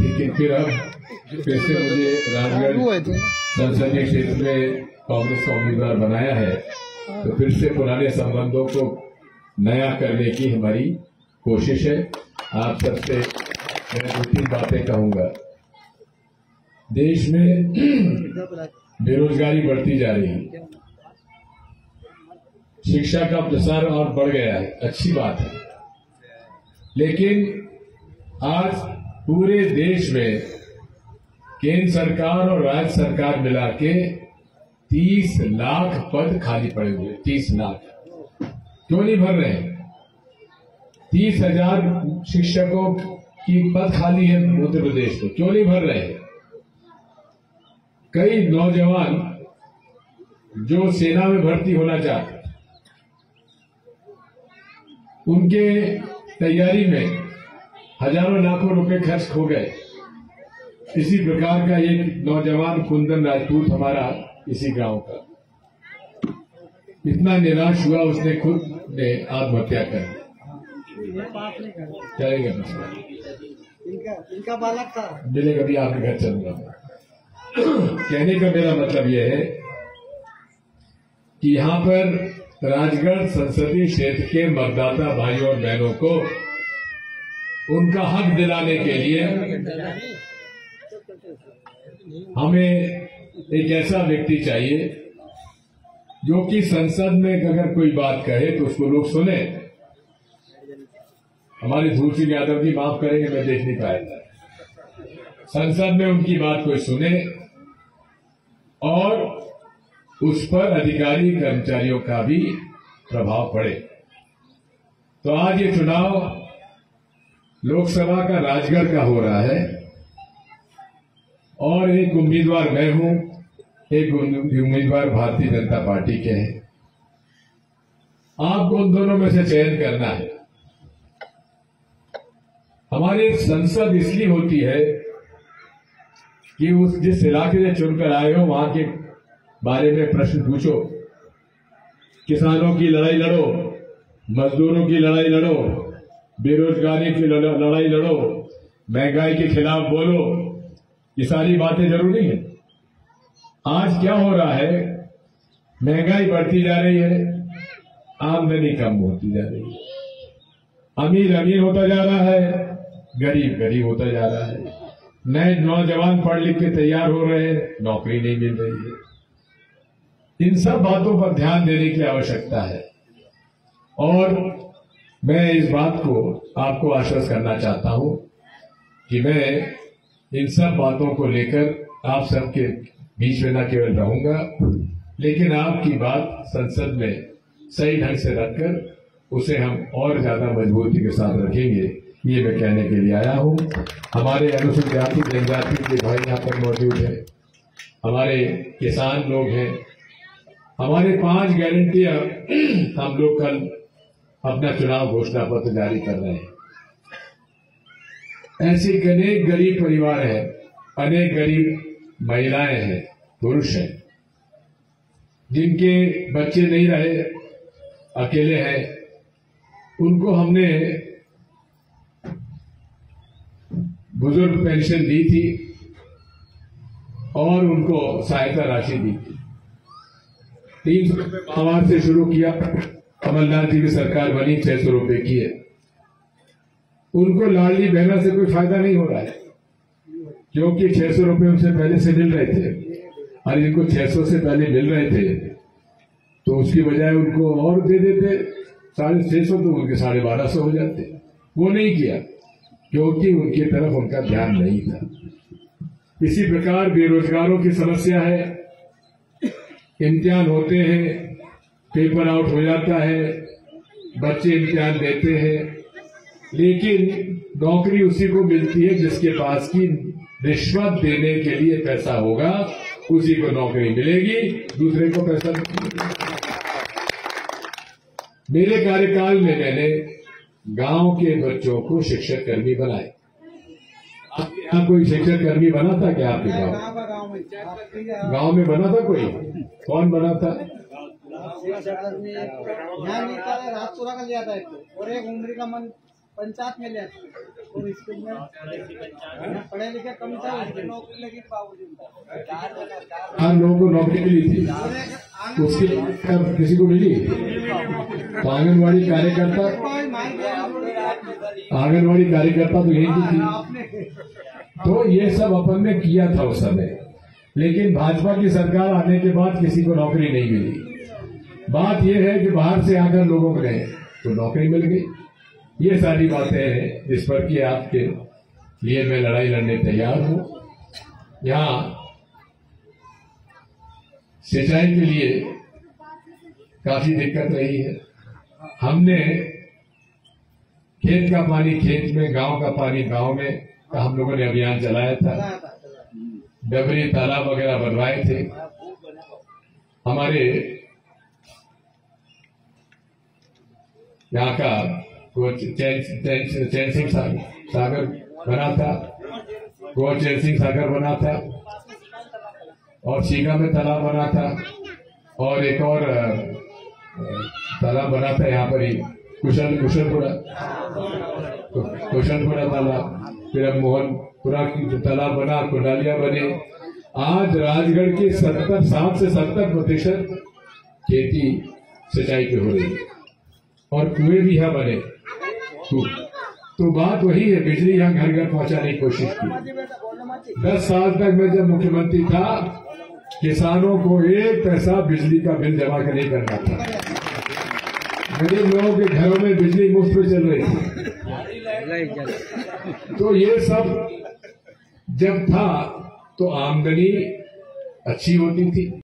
लेकिन फिर अब फिर से मुझे राजगढ़ संसदीय क्षेत्र में कांग्रेस का उम्मीदवार बनाया है तो फिर से पुराने संबंधों को नया करने की हमारी कोशिश है। आप सबसे मैं दो तीन बातें कहूँगा। देश में बेरोजगारी बढ़ती जा रही है। शिक्षा का प्रसार और बढ़ गया है। अच्छी बात है। लेकिन आज पूरे देश में केंद्र सरकार और राज्य सरकार मिला के तीस लाख पद खाली पड़े हुए, तीस लाख। क्यों नहीं भर रहे? तीस हज़ार शिक्षकों की पद खाली है उत्तर प्रदेश में, क्यों नहीं भर रहे? कई नौजवान जो सेना में भर्ती होना चाहते उनके तैयारी में हज़ारों लाखों रुपए खर्च हो गए। इसी प्रकार का एक नौजवान कुंदन राजपूत हमारा इसी गाँव का। इतना निराश हुआ उसने खुद ने आत्महत्या कर चलेंगे इनका इनका बालक था। मिलेगा भी आपके घर चलूँगा कहने का मेरा मतलब यह है कि यहाँ पर राजगढ़ संसदीय क्षेत्र के मतदाता भाइयों और बहनों को उनका हक दिलाने के लिए हमें एक ऐसा व्यक्ति चाहिए जो कि संसद में अगर कोई बात कहे तो उसको लोग सुने। हमारे धूल सिंह यादव जी माफ़ करेंगे, मैं देख नहीं पाया संसद में उनकी बात कोई सुने और उस पर अधिकारी, कर्मचारियों का भी प्रभाव पड़े। तो आज ये चुनाव लोकसभा का राजगढ़ का हो रहा है। और एक उम्मीदवार मैं हूँ, एक उम्मीदवार भारतीय जनता पार्टी के हैं। आपको उन दोनों में से चयन करना है। हमारी संसद इसलिए होती है कि उस, जिस इलाके से चुनकर आए हो, वहाँ के बारे में प्रश्न पूछो। किसानों की लड़ाई लड़ो, मजदूरों की लड़ाई लड़ो बेरोजगारी की लड़ाई लड़ो, महँगाई के खिलाफ बोलो, ये सारी बातें ज़रूरी है। आज क्या हो रहा है? महँगाई बढ़ती जा रही है, आमदनी कम होती जा रही है। अमीर अमीर होता जा रहा है, गरीब गरीब होता जा रहा है। नए नौजवान पढ़ लिख के तैयार हो रहे हैं, नौकरी नहीं मिल रही है। इन सब बातों पर ध्यान देने की आवश्यकता है। और मैं इस बात को आपको आश्वस्त करना चाहता हूँ कि मैं इन सब बातों को लेकर आप सबके बीच में न केवल रहूँगा, लेकिन आपकी बात संसद में सही ढंग से रखकर उसे हम और ज़्यादा मजबूती के साथ रखेंगे, ये मैं कहने के लिए आया हूँ। हमारे अनुसूचित जाति, जनजाति के भाई यहाँ पर मौजूद है। हमारे किसान लोग हैं। हमारे पाँच गारंटियाँ हम लोग कल अपना चुनाव घोषणा पत्र जारी कर रहे हैं। ऐसे अनेक गरीब परिवार हैं, अनेक गरीब महिलाएँ हैं, पुरुष हैं, जिनके बच्चे नहीं रहे, अकेले हैं। उनको हमने बुज़ुर्ग पेंशन दी थी और उनको सहायता राशि दी थी। तीन सौ रुपये से शुरू किया। कमलनाथ जी की सरकार बनी, छह सौ रुपये की है। उनको लाडली बहना से कोई फ़ायदा नहीं हो रहा है, क्योंकि छह सौ रुपये उनसे पहले से मिल रहे थे, और इनको छह सौ से पहले मिल रहे थे तो उसकी बजाय उनको और दे देते, साढ़े छह सौ तो उनके साढ़े बारह सौ हो जाते। वो नहीं किया, क्योंकि उनकी तरफ़ उनका ध्यान नहीं था। इसी प्रकार बेरोजगारों की समस्या है, इम्तिहान होते हैं पेपर आउट हो जाता है, बच्चे इम्तिहान देते हैं। लेकिन नौकरी उसी को मिलती है जिसके पास की रिश्वत देने के लिए पैसा होगा, उसी को नौकरी मिलेगी, दूसरे को पैसा मेरे कार्यकाल में मैंने गाँव के बच्चों को शिक्षक कर्मी बनाए यहाँ कोई शिक्षक कर्मी बना था क्या आपके गाँव आप गाँव में बना था कोई? कौन बना था? शिक्षक आदमी एक यहाँ नीता है रात कर लिया था एक। और एक उम्र का मन, पंचायत में ले और स्कूल में पढ़े लिखे कम था नौकरी लगी बाबूजी आम लोगों को नौकरी मिली थी। उसकी कब किसी को मिली? तो आंगनबाड़ी कार्यकर्ता आंगनबाड़ी कार्यकर्ता तो यही थी। तो ये सब अपन ने किया था उस समय। लेकिन भाजपा की सरकार आने के बाद किसी को नौकरी नहीं मिली। बात यह है कि बाहर से आकर लोगों को गए तो नौकरी मिल गई। ये सारी बातें हैं जिस पर कि आपके लिए मैं लड़ाई लड़ने तैयार हूँ। यहाँ सिंचाई के लिए काफ़ी दिक्कत रही है। हमने खेत का पानी खेत में गाँव का पानी गाँव में का हम लोगों ने अभियान चलाया था। डबरी तालाब वगैरह बनवाए थे। हमारे यहाँ का वो चैन सिंह सागर बना था वो चैन सिंह सागर बना था और सीगा में तालाब बना था और एक और तालाब बना था यहाँ पर ही कुशल कुशलपुरा कुशलपुरा तालाब, फिर अब मोहनपुरा की जो तालाब बना, कुंडालिया बने। आज राजगढ़ की सत्तर, सात से सत्तर प्रतिशत खेती सिंचाई पे हो रही है। और कुएँ भी यहाँ बने। तो, तो बात वही है बिजली यहाँ घर घर पहुँचाने की कोशिश की। दस साल तक मैं जब मुख्यमंत्री था किसानों को एक पैसा बिजली का बिल जमा नहीं करना था। गरीब लोगों के घरों में बिजली मुफ़्त में चल रही थी। तो ये सब जब था तो आमदनी अच्छी होती थी।